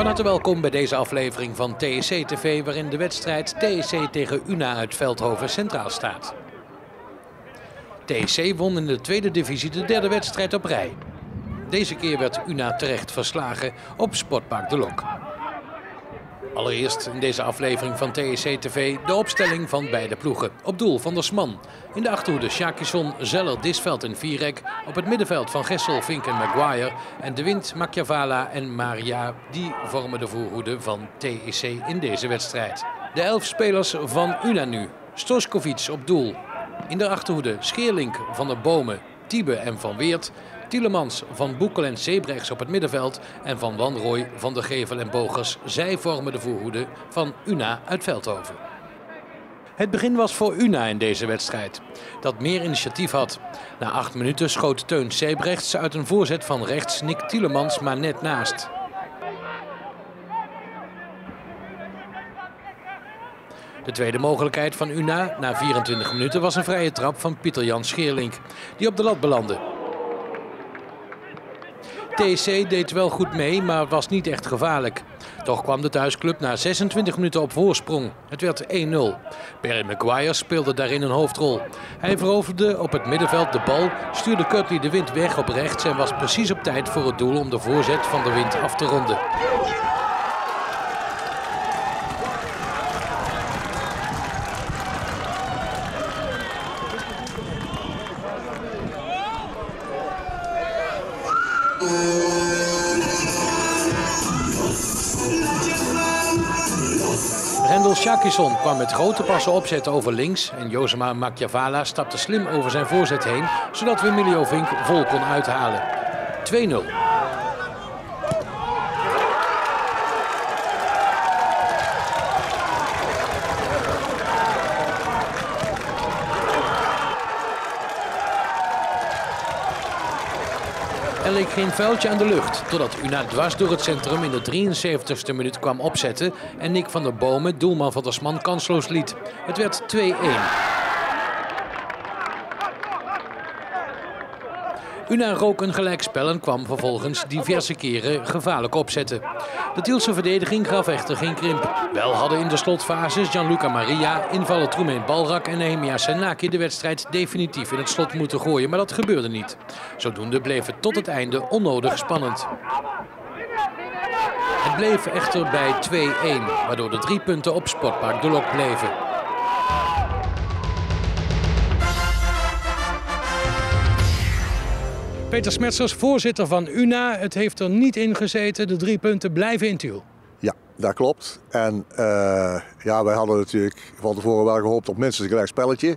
Van harte welkom bij deze aflevering van TSC TV, waarin de wedstrijd TSC tegen UNA uit Veldhoven centraal staat. TSC won in de tweede divisie de derde wedstrijd op rij. Deze keer werd UNA terecht verslagen op Sportpark de Lok. Allereerst in deze aflevering van TSC TV de opstelling van beide ploegen. Op doel van der Sman. In de achterhoede Shakison, Zeller, Disveld en Vierek. Op het middenveld van Gessel, Vink en Maguire. En De Wind, Machiavala en Maria. Die vormen de voorhoede van TSC in deze wedstrijd. De elf spelers van UNA nu. Stoskovic op doel. In de achterhoede Scheerlink, Van der Bomen, Tiebe en Van Weert. Tielemans, Van Boekel en Sebrechts op het middenveld en Van Wanrooy, Van der Gevel en Bogers. Zij vormen de voorhoede van Una uit Veldhoven. Het begin was voor Una in deze wedstrijd, dat meer initiatief had. Na acht minuten schoot Teun Sebrechts uit een voorzet van rechts Nick Tielemans maar net naast. De tweede mogelijkheid van Una na 24 minuten was een vrije trap van Pieter Jan Scheerlink, die op de lat belandde. TC deed wel goed mee, maar was niet echt gevaarlijk. Toch kwam de thuisclub na 26 minuten op voorsprong. Het werd 1-0. Barry Maguire speelde daarin een hoofdrol. Hij veroverde op het middenveld de bal, stuurde Cutley de wind weg op rechts en was precies op tijd voor het doel om de voorzet van de wind af te ronden. Rendel Shakison kwam met grote passen opzet over links en Josema Machiavala stapte slim over zijn voorzet heen, zodat Wimilio Vink vol kon uithalen. 2-0. Er leek geen vuiltje aan de lucht, totdat Una dwars door het centrum in de 73ste minuut kwam opzetten en Nick van der Bomen, doelman van de Sman, kansloos liet. Het werd 2-1. Una rook een gelijkspel en kwam vervolgens diverse keren gevaarlijk opzetten. De Tielse verdediging gaf echter geen krimp. Wel hadden in de slotfases Gianluca Maria, invaller Troemeen Balrak en Nehemia Senaki de wedstrijd definitief in het slot moeten gooien, maar dat gebeurde niet. Zodoende bleef het tot het einde onnodig spannend. Het bleef echter bij 2-1, waardoor de drie punten op Sportpark de Lok bleven. Peter Smetsers, voorzitter van UNA. Het heeft er niet in gezeten. De drie punten blijven in Tiel. Ja, dat klopt. En uh, ja, wij hadden natuurlijk van tevoren wel gehoopt op minstens een gelijk spelletje.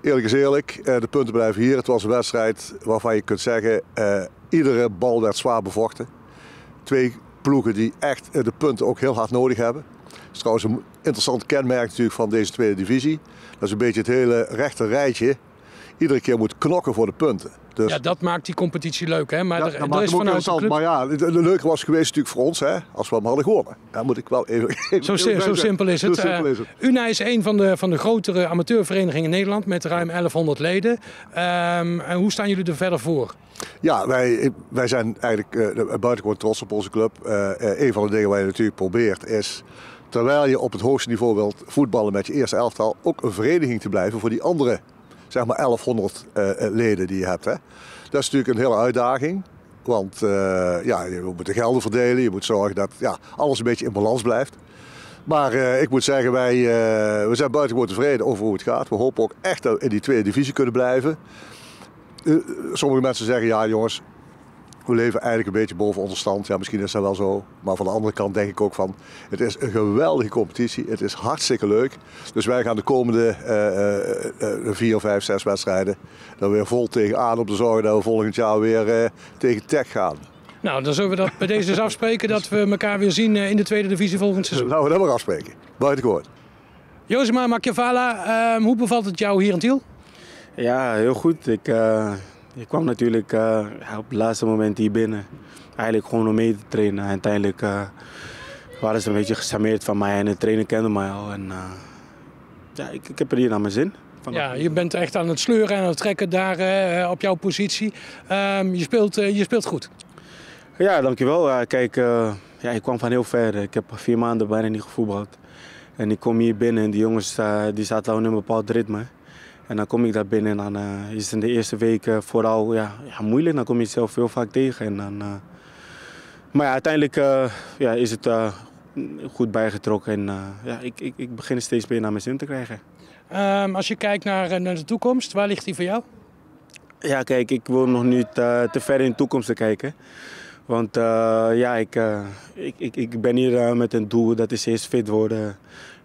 Eerlijk is eerlijk, uh, de punten blijven hier. Het was een wedstrijd waarvan je kunt zeggen, uh, iedere bal werd zwaar bevochten. Twee ploegen die echt de punten ook heel hard nodig hebben. Dat is trouwens een interessant kenmerk natuurlijk van deze tweede divisie. Dat is een beetje het hele rechte rijtje. Iedere keer moet knokken voor de punten. Dus... Ja, dat maakt die competitie leuk, hè? Maar er, er is vanuit de club... Maar ja, het leuke was geweest natuurlijk voor ons, hè? Als we hem hadden gewonnen. Daar moet ik wel even... zo, zo, simpel is het. Zo simpel is het. Uh, UNA is een van de, van de grotere amateurverenigingen in Nederland met ruim 1100 leden. Um, en hoe staan jullie er verder voor? Ja, wij, wij zijn eigenlijk uh, buitengewoon trots op onze club. Uh, een van de dingen waar je natuurlijk probeert is terwijl je op het hoogste niveau wilt voetballen met je eerste elftal, ook een vereniging te blijven voor die andere zeg maar 1100 uh, leden die je hebt. Hè. Dat is natuurlijk een hele uitdaging. Want uh, ja, je moet de gelden verdelen. Je moet zorgen dat ja, alles een beetje in balans blijft. Maar ik moet zeggen, wij we zijn buitengewoon tevreden over hoe het gaat. We hopen ook echt dat we in die tweede divisie kunnen blijven. sommige mensen zeggen, ja jongens, we leven eigenlijk een beetje boven onze stand. Ja, misschien is dat wel zo. Maar van de andere kant denk ik ook van... Het is een geweldige competitie. Het is hartstikke leuk. Dus wij gaan de komende uh, uh, vier, vijf, zes wedstrijden... er weer vol tegenaan om te zorgen dat we volgend jaar weer tegen Tech gaan. Nou, dan zullen we dat bij deze eens afspreken... dat we elkaar weer zien in de tweede divisie volgend seizoen. Nou, we dat maar afspreken. Buitengewoon. Jozema Machiavala, uh, hoe bevalt het jou hier in Tiel? Ja, heel goed. Ik... Ik kwam natuurlijk uh, op het laatste moment hier binnen. Eigenlijk gewoon om mee te trainen. En uiteindelijk uh, waren ze een beetje gesameerd van mij en de trainer kende mij al. En, uh, ja, ik, ik, heb er hier naar mijn zin. Ja, je bent echt aan het sleuren en aan het trekken daar op jouw positie. Um, je, speelt, je speelt goed. Ja, dankjewel. kijk, ja, ik kwam van heel ver. Ik heb vier maanden bijna niet gevoetbald. En ik kom hier binnen en die jongens die zaten al in een bepaald ritme. En dan kom ik daar binnen en dan uh, is het in de eerste weken vooral ja, ja, moeilijk. Dan kom je jezelf heel vaak tegen. En dan, uh... maar ja, uiteindelijk ja, is het goed bijgetrokken. En ja, ik, ik, ik begin steeds meer naar mijn zin te krijgen. Um, als je kijkt naar, naar de toekomst, waar ligt die voor jou? Ja, kijk, ik wil nog niet te ver in de toekomst te kijken. Want ja, ik, ik, ik, ik ben hier met een doel, dat is eerst fit worden.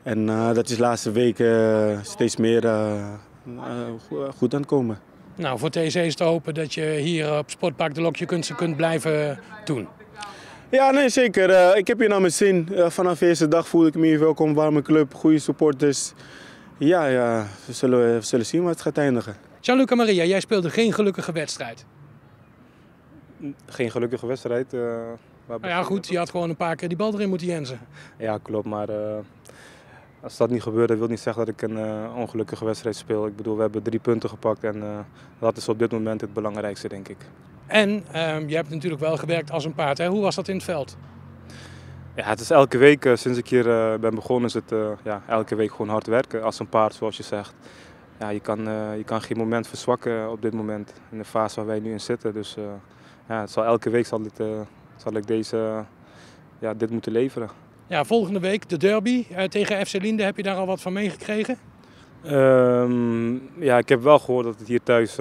En dat is de laatste weken steeds meer goed aan het komen. Nou, voor TC is te hopen dat je hier op Sportpark de Lokje kunt, kunt blijven doen. Ja, nee, zeker. ik heb hier naar mijn zin. vanaf de eerste dag voel ik me hier welkom, warme club, goede supporters. Ja, ja we, zullen, we zullen zien waar het gaat eindigen. Gianluca Maria, jij speelde geen gelukkige wedstrijd. Geen gelukkige wedstrijd. Uh, nou ja, goed, je had gewoon een paar keer die bal erin moeten jensen. Ja, klopt. Maar uh, als dat niet gebeurt, wil niet zeggen dat ik een uh, ongelukkige wedstrijd speel. Ik bedoel, we hebben drie punten gepakt en dat is op dit moment het belangrijkste, denk ik. En um, je hebt natuurlijk wel gewerkt als een paard. Hè? Hoe was dat in het veld? Ja, het is elke week, sinds ik hier ben begonnen, is het ja, elke week gewoon hard werken als een paard, zoals je zegt ja, je, kan, je kan geen moment verzwakken op dit moment, in de fase waar wij nu in zitten. Dus ja, het zal, elke week zal, dit, zal ik deze, ja, dit moeten leveren. Ja, volgende week de derby tegen FC Linde. Heb je daar al wat van meegekregen? Um, ja, ik heb wel gehoord dat het hier thuis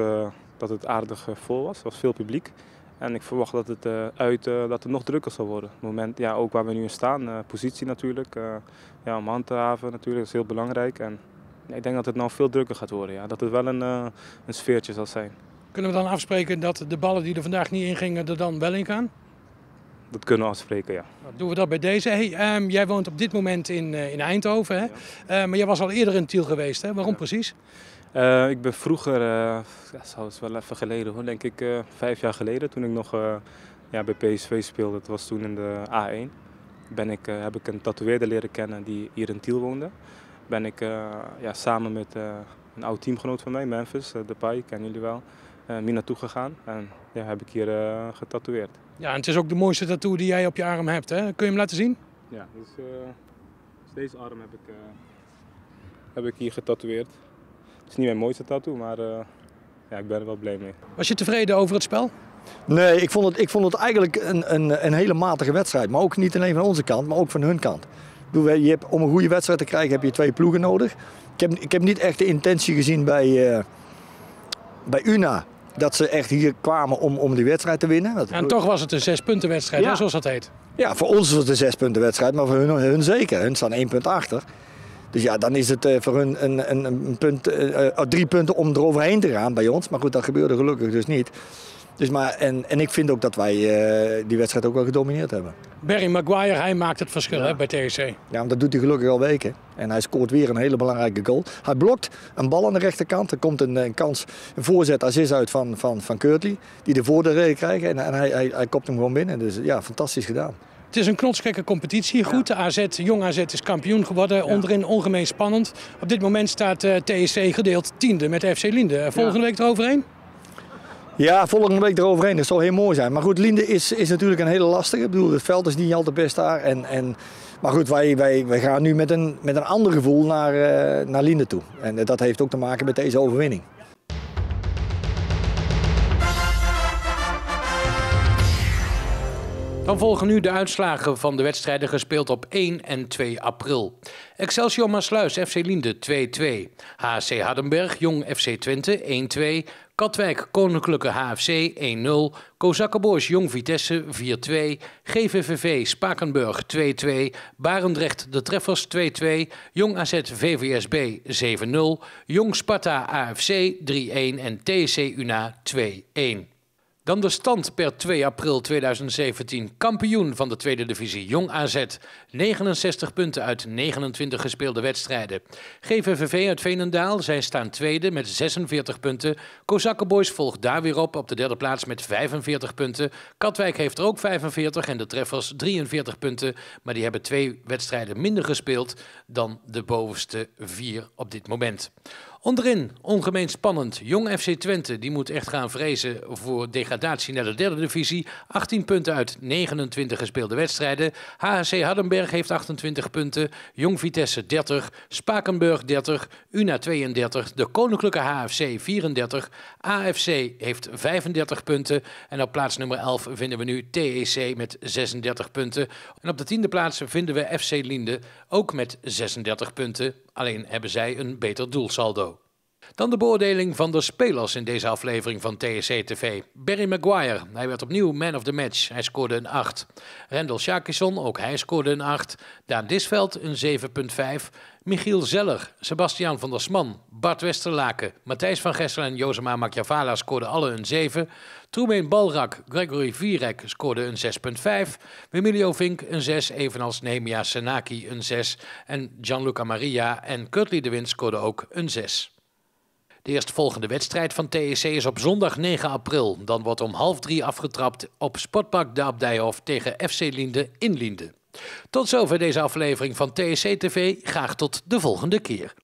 dat het aardig vol was. Er was veel publiek. En ik verwacht dat het uit dat het nog drukker zal worden. Het moment, ja, ook waar we nu in staan, positie natuurlijk. ja, om handhaven natuurlijk, dat is heel belangrijk. En ik denk dat het nou veel drukker gaat worden. Ja. Dat het wel een, een sfeertje zal zijn. Kunnen we dan afspreken dat de ballen die er vandaag niet in gingen er dan wel in gaan? Dat kunnen we afspreken, ja. Dan doen we dat bij deze. Hey, um, jij woont op dit moment in, uh, in Eindhoven, hè? Ja. Uh, maar jij was al eerder in Tiel geweest, hè? Waarom ja. precies? Uh, ik ben vroeger, ja, dat is wel even geleden hoor, denk ik vijf jaar geleden, toen ik nog ja, bij PSV speelde. Dat was toen in de A1. Ben ik, heb ik een tatoeëerder leren kennen die hier in Tiel woonde ben ik ja, samen met een oud teamgenoot van mij, Memphis, uh, Depay, kennen jullie wel, uh, hier naartoe gegaan. En ja, heb ik hier getatoeëerd. Ja, en het is ook de mooiste tattoo die jij op je arm hebt, hè? Kun je hem laten zien? Ja, dus, dus deze arm heb ik, heb ik hier getatoeëerd. Het is niet mijn mooiste tattoo, maar ja, ik ben er wel blij mee. Was je tevreden over het spel? Nee, ik vond het, ik vond het eigenlijk een, een, een hele matige wedstrijd. Maar ook niet alleen van onze kant, maar ook van hun kant. Je hebt, om een goede wedstrijd te krijgen heb je twee ploegen nodig. Ik heb, ik heb niet echt de intentie gezien bij, uh, bij UNA dat ze echt hier kwamen om, om die wedstrijd te winnen. En toch was het een zes-punten-wedstrijd, ja. zoals dat heet. Ja, voor ons was het een zes-punten-wedstrijd, maar voor hun, hun zeker. Hun staan één punt achter. Dus ja, dan is het uh, voor hun een, een, een punt, uh, drie punten om eroverheen te gaan bij ons. Maar goed, dat gebeurde gelukkig dus niet. Dus maar, en, en ik vind ook dat wij uh, die wedstrijd ook wel gedomineerd hebben. Barry Maguire, hij maakt het verschil ja. hè, bij TSC. Ja, dat doet hij gelukkig al weken. En hij scoort weer een hele belangrijke goal. Hij blokt een bal aan de rechterkant. Er komt een, een kans, een voorzet assist uit van, van, van Kurtley. Die de voordeel krijgen. En, en hij, hij, hij kopt hem gewoon binnen. Dus ja, fantastisch gedaan. Het is een knotsgekke competitie. Goed, ja. AZ, jong AZ is kampioen geworden. Ja. Onderin ongemeen spannend. Op dit moment staat uh, TSC gedeeld tiende met FC Linde. Volgende ja. week eroverheen? Ja, volgende week eroverheen. Dat zal heel mooi zijn. Maar goed, Linde is, is natuurlijk een hele lastige. Ik bedoel, het veld is niet altijd best daar. En, en, maar goed, wij, wij, wij gaan nu met een, met een ander gevoel naar, uh, naar Linde toe. En dat heeft ook te maken met deze overwinning. Dan volgen nu de uitslagen van de wedstrijden gespeeld op 1 en 2 april. Excelsior Maasluis FC Linde 2-2. HC Hardenberg Jong FC Twente 1-2. Katwijk Koninklijke HFC 1-0. Kozakkenbosch Jong Vitesse 4-2. GVVV Spakenburg 2-2. Barendrecht De Treffers 2-2. Jong AZ VVSB 7-0. Jong Sparta AFC 3-1 en TC Una 2-1. Dan de stand per 2 april 2017. Kampioen van de tweede divisie Jong AZ. 69 punten uit 29 gespeelde wedstrijden. GVVV uit Veenendaal, zij staan tweede met 46 punten. Kozakkenboys volgt daar weer op op de derde plaats met 45 punten. Katwijk heeft er ook 45 en de treffers 43 punten. Maar die hebben twee wedstrijden minder gespeeld dan de bovenste vier op dit moment. Onderin, ongemeen spannend. Jong FC Twente die moet echt gaan vrezen voor degradatie naar de derde divisie. 18 punten uit 29 gespeelde wedstrijden. HHC Hardenberg heeft 28 punten. Jong Vitesse 30. Spakenburg 30. UNA 32. De Koninklijke HFC 34. AFC heeft 35 punten. En op plaats nummer 11 vinden we nu TEC met 36 punten. En op de tiende plaats vinden we FC Linde ook met 36 punten. Alleen hebben zij een beter doelsaldo. Dan de beoordeling van de spelers in deze aflevering van TSC TV. Barry Maguire, hij werd opnieuw man of the match. Hij scoorde een 8. Rendel Sjakison, ook hij scoorde een 8. Daan Disveld een 7,5. Michiel Zeller, Sebastian van der Sman, Bart Westerlaken, Matthijs van Gessel en Josema Macchiavala scoorden alle een 7. Troemeen Balrak, Gregory Vierek scoorde een 6,5. Emilio Vink een 6, evenals Nehemia Senaki een 6. En Gianluca Maria en Kurtly de Wind scoorden ook een 6. De eerstvolgende wedstrijd van TEC is op zondag 9 april. Dan wordt om half drie afgetrapt op Sportpark de Abdijhof tegen FC Linde in Linde. Tot zover deze aflevering van TEC TV. Graag tot de volgende keer.